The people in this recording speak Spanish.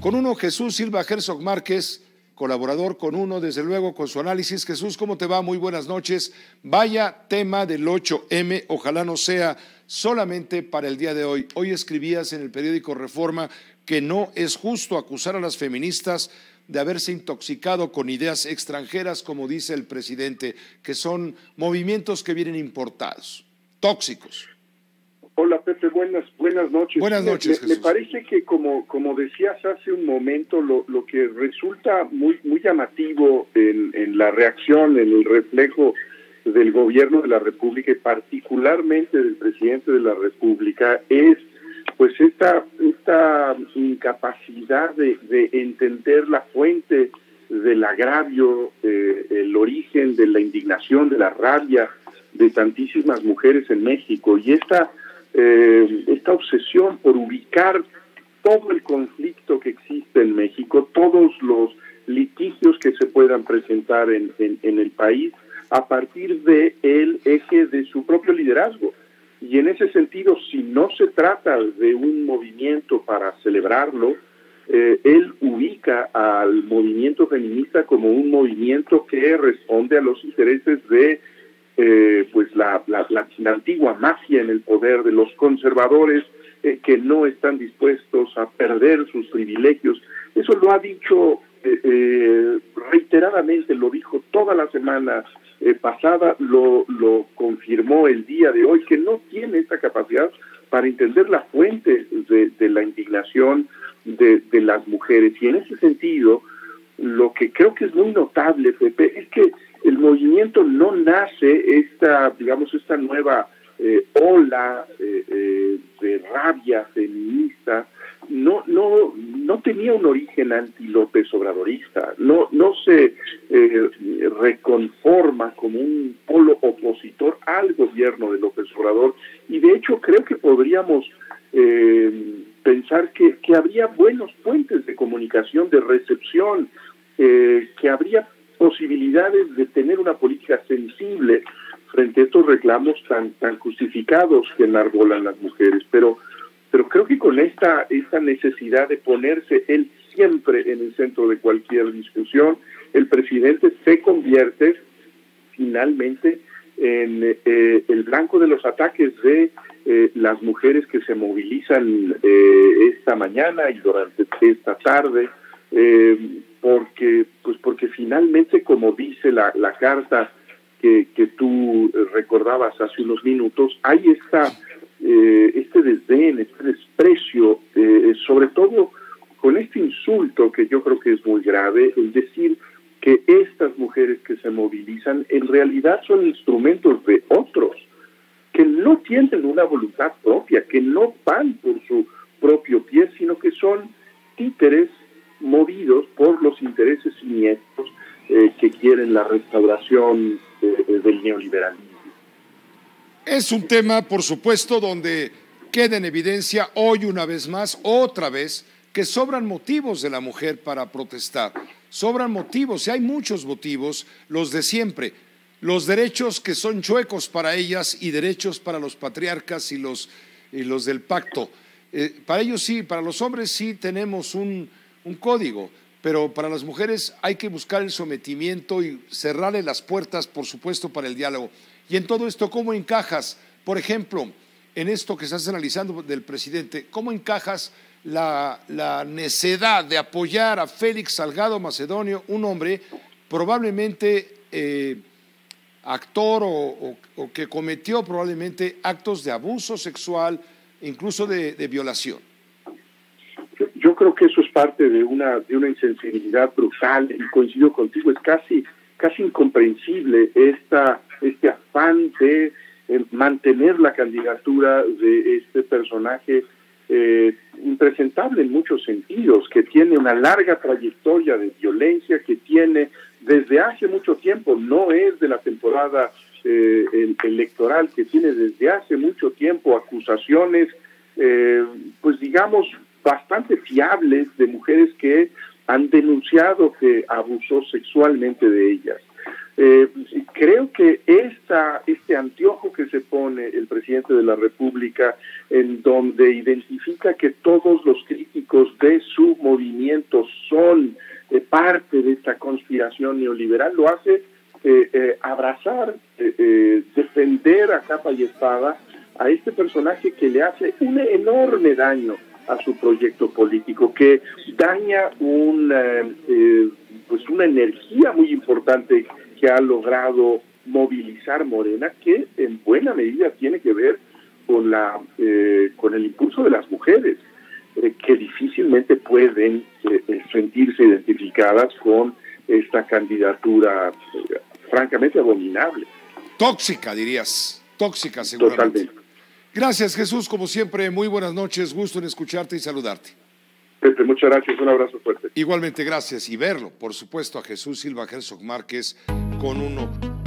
Con uno, Jesús Silva Herzog Márquez, colaborador con uno, desde luego, con su análisis. Jesús, ¿cómo te va? Muy buenas noches. Vaya tema del 8M, ojalá no sea solamente para el día de hoy. Hoy escribías en el periódico Reforma que no es justo acusar a las feministas de haberse intoxicado con ideas extranjeras, como dice el presidente, que son movimientos que vienen importados, tóxicos. Hola Pepe, buenas, buenas noches. Buenas noches. Me, me, parece que como, como decías hace un momento, lo, lo que resulta muy, muy llamativo en, en, la reacción, en el reflejo del gobierno de la República y particularmente del presidente de la República es pues esta, esta incapacidad de, de entender la fuente del agravio, eh, el origen de la indignación, de la rabia de tantísimas mujeres en México y esta, eh, esta obsesión por ubicar todo el conflicto que existe en México, todos los litigios que se puedan presentar en, en, el país a partir del el eje de su propio liderazgo. Y en ese sentido, si no se trata de un movimiento para celebrarlo, eh, él ubica al movimiento feminista como un movimiento que responde a los intereses de la, antigua mafia en el poder de los conservadores eh, que no están dispuestos a perder sus privilegios. Eso lo ha dicho eh, reiteradamente, lo dijo toda la semana eh, pasada, lo, lo confirmó el día de hoy, que no tiene esta capacidad para entender la fuente de, de la indignación de, de, las mujeres. Y en ese sentido, lo que creo que es muy notable, Pepe, es que el movimiento no nace esta, digamos, esta nueva eh, ola eh, eh, de rabia feminista, no, no, no tenía un origen anti-López Obradorista, no, no se eh, reconforma como un polo opositor al gobierno de López Obrador. Y de hecho creo que podríamos eh, pensar que, que habría buenos puentes de comunicación, de recepción, eh, que habría posibilidades de tener una política sensible frente a estos reclamos tan, tan justificados que enarbolan las mujeres, pero pero creo que con esta, esta necesidad de ponerse él siempre en el centro de cualquier discusión, el presidente se convierte finalmente en eh, el blanco de los ataques de eh, las mujeres que se movilizan eh, esta mañana y durante esta tarde, eh, porque, pues porque finalmente, como dice la, la carta que, que tú recordabas hace unos minutos, hay esta eh, este desdén, este desprecio, eh, sobre todo con este insulto que yo creo que es muy grave, el decir que estas mujeres que se movilizan en realidad son instrumentos de otros, que no tienen una voluntad propia, que no van por su propio pie, sino que son títeres movidos por los intereses siniestros eh, que quieren la restauración eh, del neoliberalismo. Es un tema, por supuesto, donde queda en evidencia hoy una vez más, otra vez, que sobran motivos de la mujer para protestar. Sobran motivos, y hay muchos motivos, los de siempre. Los derechos que son chuecos para ellas y derechos para los patriarcas y los, y los del pacto. Eh, para ellos sí, para los hombres sí tenemos un, un código, pero para las mujeres hay que buscar el sometimiento y cerrarle las puertas, por supuesto, para el diálogo. Y en todo esto, ¿cómo encajas, por ejemplo, en esto que estás analizando del presidente, cómo encajas la, la necedad de apoyar a Félix Salgado Macedonio, un hombre probablemente eh, actor o, que cometió probablemente actos de abuso sexual, incluso de violación? Creo que eso es parte de una, de una insensibilidad brutal y coincido contigo, es casi, casi incomprensible esta este afán de eh, mantener la candidatura de este personaje eh, impresentable en muchos sentidos, que tiene una larga trayectoria de violencia, que tiene desde hace mucho tiempo, no es de la temporada eh, el, electoral, que tiene desde hace mucho tiempo acusaciones, eh, pues digamos, bastante fiables de mujeres que han denunciado que abusó sexualmente de ellas. Eh, creo que esta, este anteojo que se pone el presidente de la República, en donde identifica que todos los críticos de su movimientos son eh, parte de esta conspiración neoliberal, lo hace eh, eh, abrazar, defender a capa y espada a este personaje que le hace un enorme daño a su proyecto político, que daña un, pues una energía muy importante que ha logrado movilizar Morena, que en buena medida tiene que ver con la con el impulso de las mujeres que difícilmente pueden sentirse identificadas con esta candidatura eh, francamente abominable. Tóxica, dirías. Tóxica, seguramente. Totalmente. Gracias, Jesús. Como siempre, muy buenas noches. Gusto en escucharte y saludarte. Pepe, muchas gracias. Un abrazo fuerte. Igualmente, gracias. Y verlo, por supuesto, a Jesús Silva Herzog Márquez con uno